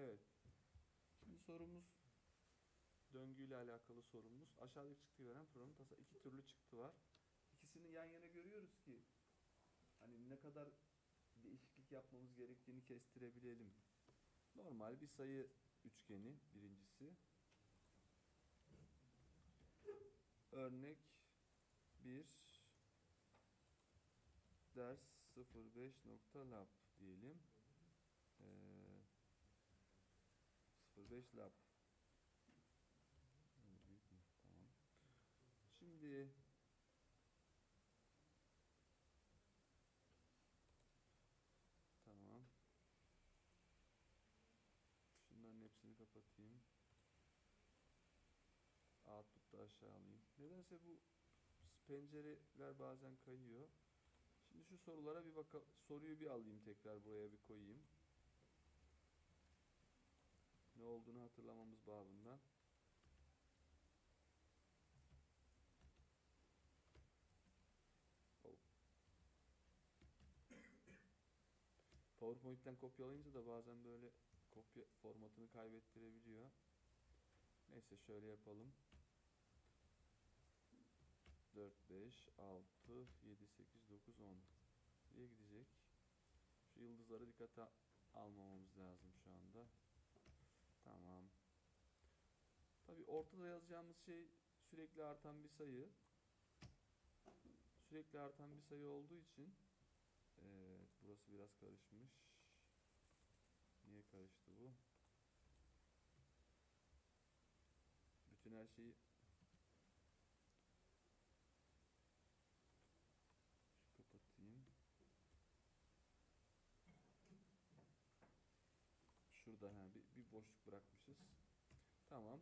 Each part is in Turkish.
Evet. Şimdi sorumuz döngüyle alakalı sorumuz. Aşağıdaki çıktıyı veren programın tasa iki türlü çıktı var. İkisini yan yana görüyoruz ki hani ne kadar değişiklik yapmamız gerektiğini kestirebilelim. Normal bir sayı üçgeni birincisi. Örnek 1 ders 05.lab diyelim. Ee, 05 lab. Hmm, Büyük mü? Tamam. Şimdi Tamam. Şunların hepsini kapatayım. Output'ta aşağı alayım. Nedense bu pencereler bazen kayıyor. Şimdi şu sorulara bir bakalım. Soruyu bir alayım tekrar buraya bir koyayım. Ne olduğunu hatırlamamız babından. PowerPoint'ten kopyalayınca da bazen böyle kopya formatını kaybettirebiliyor. Neyse şöyle yapalım. 4, 5, 6, 7, 8, 9, 10 diye gidecek. Şu yıldızları dikkate almamamız lazım şu anda. Tamam. Tabi ortada yazacağımız şey sürekli artan bir sayı. Sürekli artan bir sayı olduğu için Evet, burası biraz karışmış. Niye karıştı bu? Bütün her şeyi kapatayım. Şurada ha bir, bir boşluk bırakmışız. Tamam.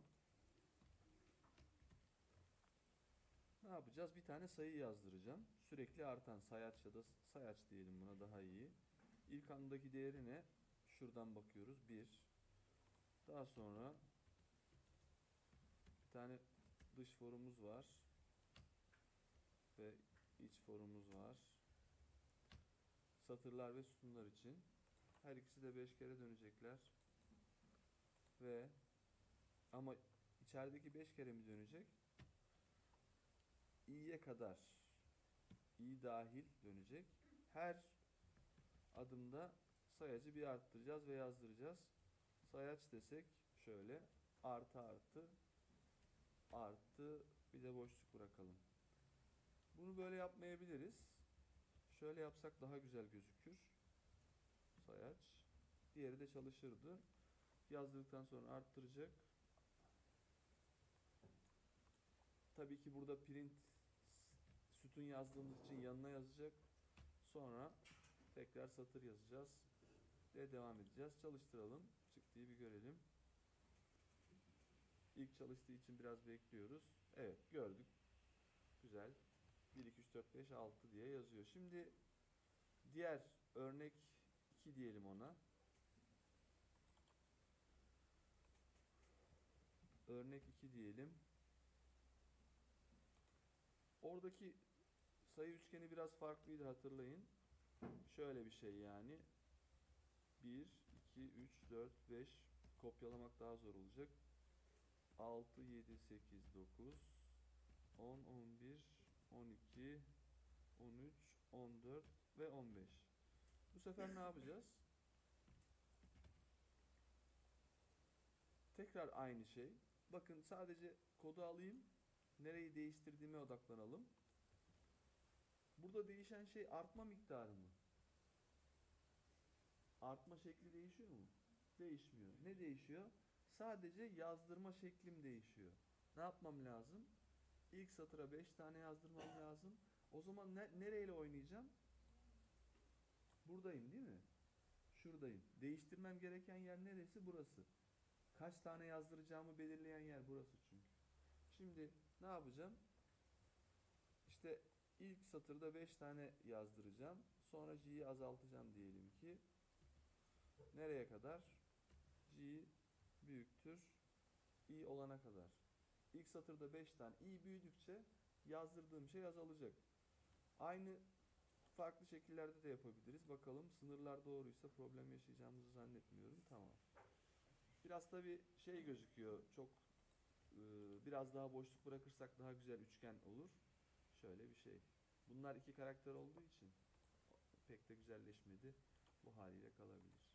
Ne yapacağız? Bir tane sayı yazdıracağım. Sürekli artan sayaç ya da sayaç diyelim buna daha iyi. İlk andaki değeri ne? Şuradan bakıyoruz. 1. Daha sonra bir tane dış forumuz var. Ve iç forumuz var. Satırlar ve sütunlar için. Her ikisi de 5 kere dönecekler. Ve ama içerideki 5 kere mi dönecek? İ'ye kadar i dahil dönecek. Her adımda sayacı bir arttıracağız ve yazdıracağız. Sayaç desek şöyle artı artı artı bir de boşluk bırakalım. Bunu böyle yapmayabiliriz. Şöyle yapsak daha güzel gözükür. Sayaç. Diğeri de çalışırdı. Yazdırdıktan sonra arttıracak. Tabii ki burada print sütun yazdığımız için yanına yazacak. Sonra tekrar satır yazacağız. Ve devam edeceğiz. Çalıştıralım. Çıktığı bir görelim. İlk çalıştığı için biraz bekliyoruz. Evet gördük. Güzel. 1, 2, 3, 4, 5, 6 diye yazıyor. Şimdi diğer örnek 2 diyelim ona. Örnek 2 diyelim. Oradaki sayı üçgeni biraz farklıydı hatırlayın. Şöyle bir şey yani. 1, 2, 3, 4, 5 kopyalamak daha zor olacak. 6, 7, 8, 9, 10, 11, 12, 13, 14 ve 15. Bu sefer ne yapacağız? Tekrar aynı şey. Bakın sadece kodu alayım. Nereyi değiştirdiğime odaklanalım. Burada değişen şey artma miktarı mı? Artma şekli değişiyor mu? Değişmiyor. Ne değişiyor? Sadece yazdırma şeklim değişiyor. Ne yapmam lazım? İlk satıra 5 tane yazdırmam lazım. O zaman ne, nereyle oynayacağım? Buradayım değil mi? Şuradayım. Değiştirmem gereken yer neresi? Burası. Kaç tane yazdıracağımı belirleyen yer burası çünkü. Şimdi ne yapacağım? İşte ilk satırda 5 tane yazdıracağım. Sonra G'yi azaltacağım diyelim ki. Nereye kadar? G büyüktür i olana kadar. İlk satırda 5 tane i büyüdükçe yazdırdığım şey azalacak. Aynı farklı şekillerde de yapabiliriz. Bakalım sınırlar doğruysa problem yaşayacağımızı zannetmiyorum. Tamam. biraz tabi şey gözüküyor. Çok e, biraz daha boşluk bırakırsak daha güzel üçgen olur. Şöyle bir şey. Bunlar iki karakter olduğu için pek de güzelleşmedi. Bu haliyle kalabilir.